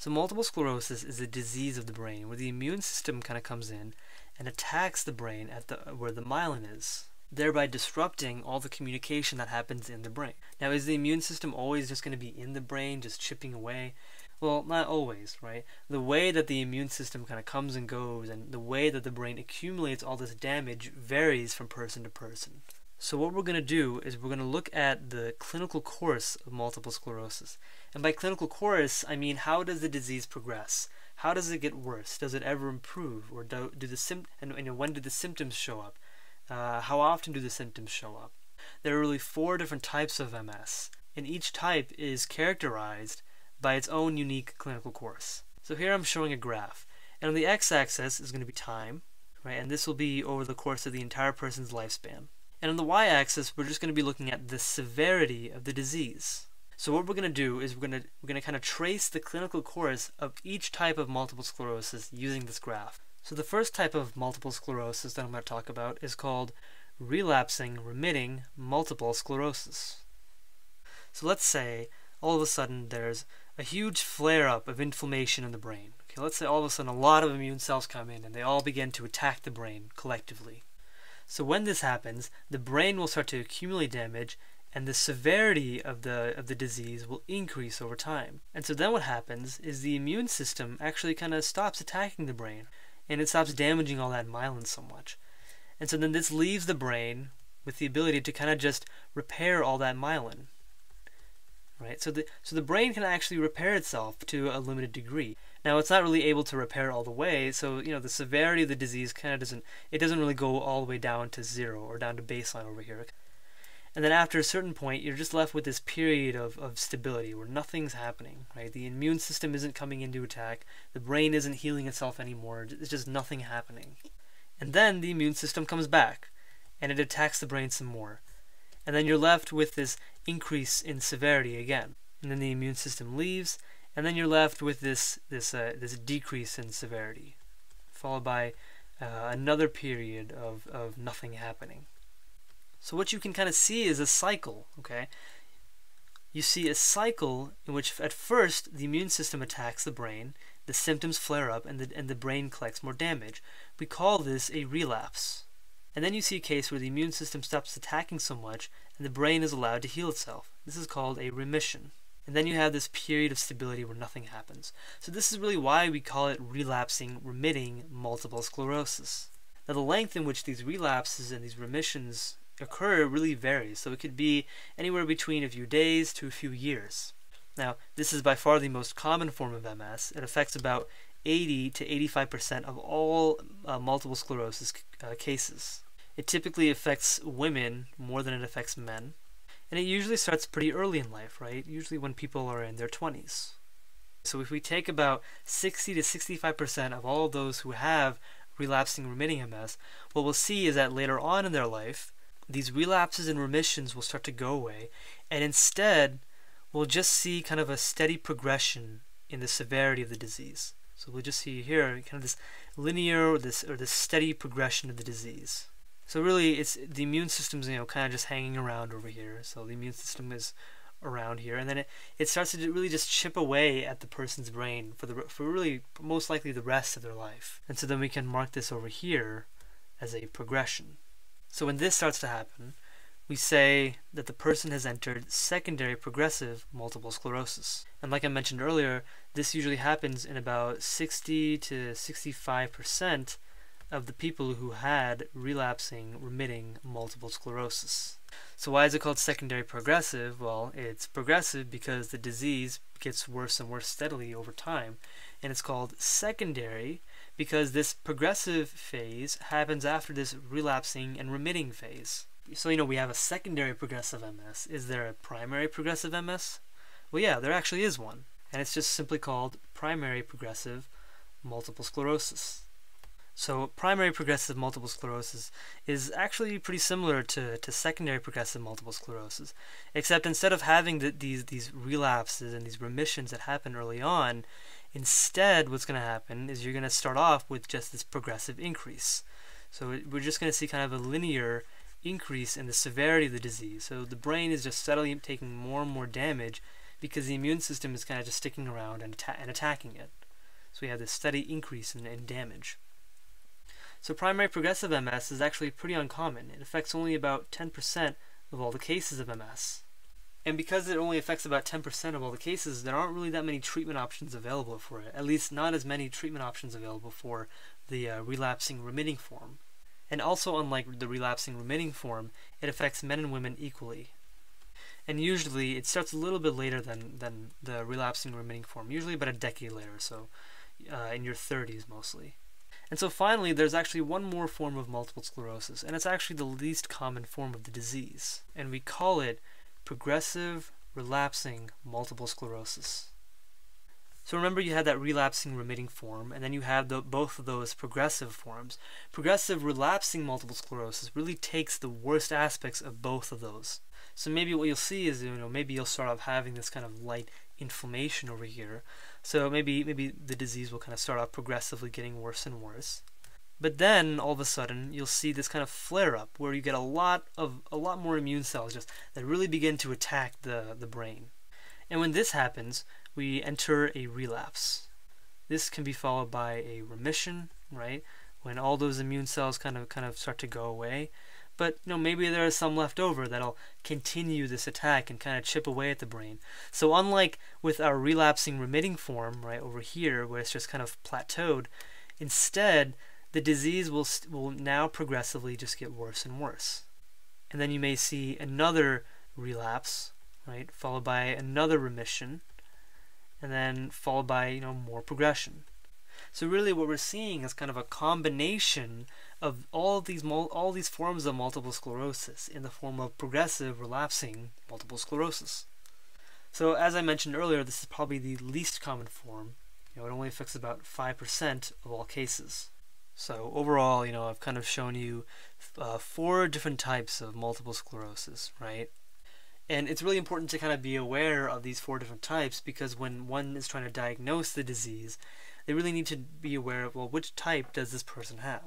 So multiple sclerosis is a disease of the brain where the immune system kind of comes in and attacks the brain at the where the myelin is, thereby disrupting all the communication that happens in the brain. Now, is the immune system always just going to be in the brain, just chipping away? Well, not always, right? The way that the immune system kind of comes and goes and the way that the brain accumulates all this damage varies from person to person. So what we're going to do is we're going to look at the clinical course of multiple sclerosis. And by clinical course, I mean how does the disease progress? How does it get worse? Does it ever improve? Or do, do the sim and, and when do the symptoms show up? Uh, how often do the symptoms show up? There are really four different types of MS, and each type is characterized by its own unique clinical course. So here I'm showing a graph, and on the x-axis is going to be time, right? And this will be over the course of the entire person's lifespan. And on the y-axis, we're just going to be looking at the severity of the disease. So what we're going to do is we're going to we're going to kind of trace the clinical course of each type of multiple sclerosis using this graph. So the first type of multiple sclerosis that I'm going to talk about is called relapsing remitting multiple sclerosis. So let's say all of a sudden there's a huge flare up of inflammation in the brain. Okay, let's say all of a sudden a lot of immune cells come in and they all begin to attack the brain collectively. So when this happens, the brain will start to accumulate damage and the severity of the of the disease will increase over time. And so then what happens is the immune system actually kind of stops attacking the brain and it stops damaging all that myelin so much. And so then this leaves the brain with the ability to kind of just repair all that myelin right? So the so the brain can actually repair itself to a limited degree. Now it's not really able to repair all the way, so you know the severity of the disease kind of doesn't it doesn't really go all the way down to zero or down to baseline over here. And then after a certain point, you're just left with this period of, of stability where nothing's happening, right? The immune system isn't coming into attack, the brain isn't healing itself anymore, it's just nothing happening. And then the immune system comes back and it attacks the brain some more. And then you're left with this increase in severity again. And then the immune system leaves, and then you're left with this this uh, this decrease in severity, followed by uh, another period of, of nothing happening. So what you can kind of see is a cycle, okay? You see a cycle in which at first the immune system attacks the brain, the symptoms flare up, and the, and the brain collects more damage. We call this a relapse. And then you see a case where the immune system stops attacking so much and the brain is allowed to heal itself. This is called a remission. And then you have this period of stability where nothing happens. So this is really why we call it relapsing, remitting multiple sclerosis. Now the length in which these relapses and these remissions occur really varies. So it could be anywhere between a few days to a few years. Now, this is by far the most common form of MS. It affects about 80 to 85% of all uh, multiple sclerosis uh, cases. It typically affects women more than it affects men. And it usually starts pretty early in life, right? Usually when people are in their 20s. So if we take about 60 to 65% of all of those who have relapsing remitting MS, what we'll see is that later on in their life, these relapses and remissions will start to go away, and instead, we'll just see kind of a steady progression in the severity of the disease. So we'll just see here kind of this linear or this or this steady progression of the disease. So really, it's the immune system's you know kind of just hanging around over here. So the immune system is around here, and then it, it starts to really just chip away at the person's brain for the for really most likely the rest of their life. And so then we can mark this over here as a progression. So when this starts to happen, we say that the person has entered secondary progressive multiple sclerosis. And like I mentioned earlier, this usually happens in about 60 to 65% of the people who had relapsing remitting multiple sclerosis. So why is it called secondary progressive? Well, it's progressive because the disease gets worse and worse steadily over time. And it's called secondary because this progressive phase happens after this relapsing and remitting phase so you know we have a secondary progressive MS. Is there a primary progressive MS? Well, yeah, there actually is one, and it's just simply called primary progressive multiple sclerosis. So primary progressive multiple sclerosis is actually pretty similar to, to secondary progressive multiple sclerosis, except instead of having the, these these relapses and these remissions that happen early on, instead what's going to happen is you're going to start off with just this progressive increase. So we're just going to see kind of a linear increase in the severity of the disease. So the brain is just steadily taking more and more damage because the immune system is kind of just sticking around and, atta and attacking it. So we have this steady increase in, in damage. So primary progressive MS is actually pretty uncommon. It affects only about 10% of all the cases of MS. And because it only affects about 10% of all the cases, there aren't really that many treatment options available for it. At least not as many treatment options available for the uh, relapsing remitting form. And also unlike the relapsing remitting form, it affects men and women equally. And usually it starts a little bit later than, than the relapsing remitting form, usually about a decade later, so uh, in your 30s mostly. And so finally, there's actually one more form of multiple sclerosis, and it's actually the least common form of the disease. And we call it progressive relapsing multiple sclerosis. So remember you had that relapsing remitting form, and then you have the, both of those progressive forms. Progressive relapsing multiple sclerosis really takes the worst aspects of both of those. So maybe what you'll see is, you know, maybe you'll start off having this kind of light inflammation over here. So maybe maybe the disease will kind of start off progressively getting worse and worse. But then all of a sudden you'll see this kind of flare up where you get a lot of a lot more immune cells just that really begin to attack the, the brain. And when this happens, we enter a relapse. This can be followed by a remission, right? When all those immune cells kind of kind of start to go away but you know maybe there is some left over that'll continue this attack and kind of chip away at the brain. So unlike with our relapsing remitting form right over here where it's just kind of plateaued, instead the disease will will now progressively just get worse and worse. And then you may see another relapse, right, followed by another remission, and then followed by, you know, more progression. So really what we're seeing is kind of a combination of all these all these forms of multiple sclerosis in the form of progressive relapsing multiple sclerosis. So as I mentioned earlier, this is probably the least common form. You know, it only affects about 5% of all cases. So overall, you know, I've kind of shown you uh, four different types of multiple sclerosis, right? And it's really important to kind of be aware of these four different types because when one is trying to diagnose the disease, they really need to be aware of, well, which type does this person have?